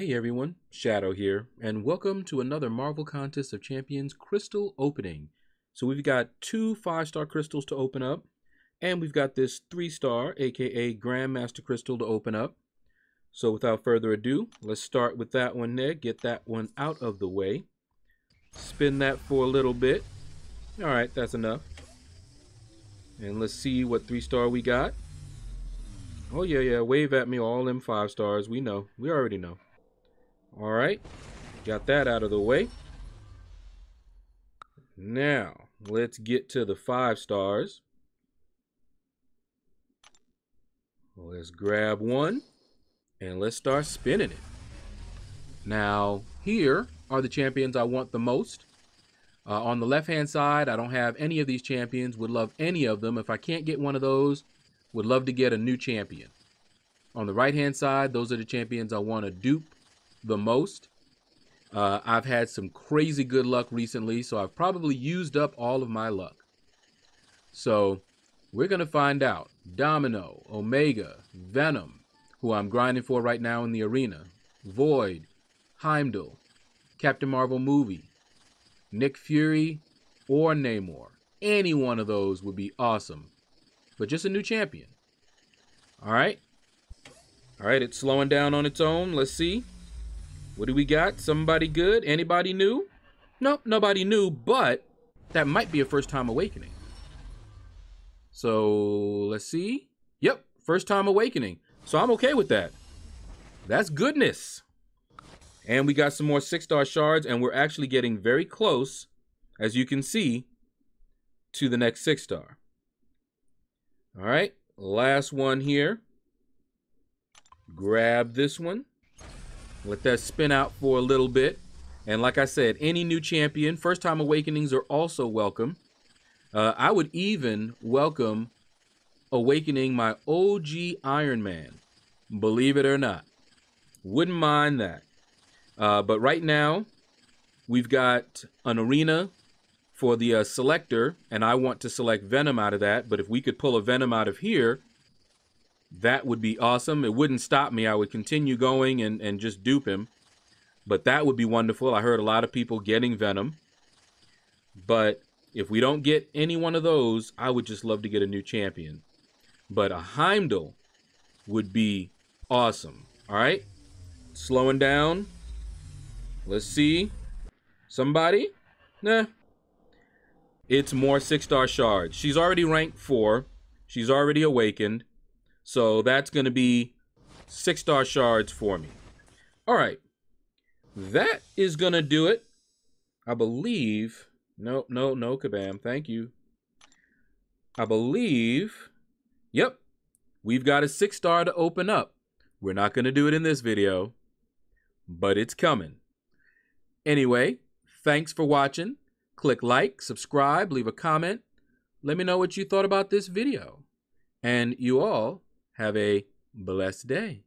Hey everyone, Shaedow here, and welcome to another Marvel Contest of Champions crystal opening. So we've got two five-star crystals to open up, and we've got this three-star, aka Grandmaster Crystal to open up. So without further ado, let's start with that one there, get that one out of the way. Spin that for a little bit. Alright, that's enough. And let's see what three-star we got. Oh yeah, yeah, wave at me all them five stars. We know, we already know. All right, got that out of the way. Now, let's get to the five stars. Let's grab one and let's start spinning it. Now, here are the champions I want the most. Uh, on the left-hand side, I don't have any of these champions. Would love any of them. If I can't get one of those, would love to get a new champion. On the right-hand side, those are the champions I want to dupe the most. Uh, I've had some crazy good luck recently, so I've probably used up all of my luck. So we're going to find out. Domino, Omega, Venom, who I'm grinding for right now in the arena, Void, Heimdall, Captain Marvel movie, Nick Fury, or Namor. Any one of those would be awesome. But just a new champion. All right. All right, it's slowing down on its own. Let's see. What do we got? Somebody good? Anybody new? Nope, nobody new, but that might be a first time awakening. So let's see. Yep, first time awakening. So I'm okay with that. That's goodness. And we got some more six star shards, and we're actually getting very close, as you can see, to the next six star. All right, last one here. Grab this one. Let that spin out for a little bit. And like I said, any new champion, first time awakenings are also welcome. Uh, I would even welcome awakening my OG Iron Man. Believe it or not. Wouldn't mind that. Uh, but right now, we've got an arena for the uh, selector, and I want to select Venom out of that. But if we could pull a Venom out of here, that would be awesome. It wouldn't stop me. I would continue going and, and just dupe him. But that would be wonderful. I heard a lot of people getting Venom. But if we don't get any one of those, I would just love to get a new champion. But a Heimdall would be awesome. All right? Slowing down. Let's see. Somebody? Nah. It's more six-star shards. She's already ranked four. She's already awakened. So that's going to be six star shards for me. All right. That is going to do it. I believe. No, no, no, Kabam. Thank you. I believe. Yep. We've got a six star to open up. We're not going to do it in this video, but it's coming. Anyway, thanks for watching. Click like, subscribe, leave a comment. Let me know what you thought about this video. And you all have a blessed day.